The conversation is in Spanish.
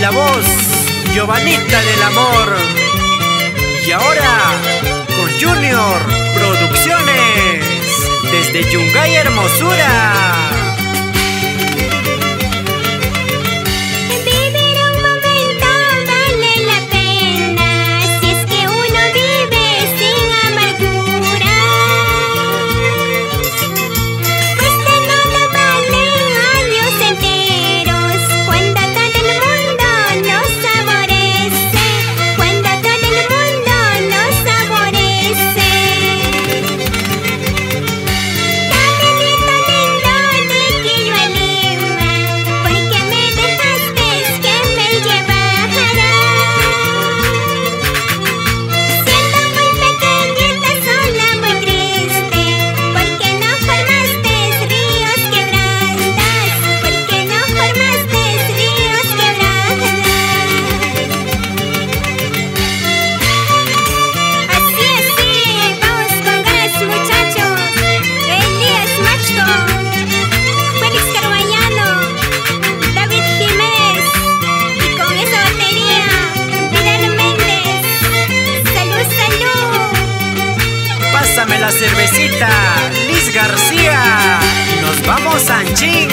la voz, Giovanita del Amor. Y ahora, con Junior Producciones, desde Yungay Hermosura. Cervecita, Liz García. Nos vamos a Anchín.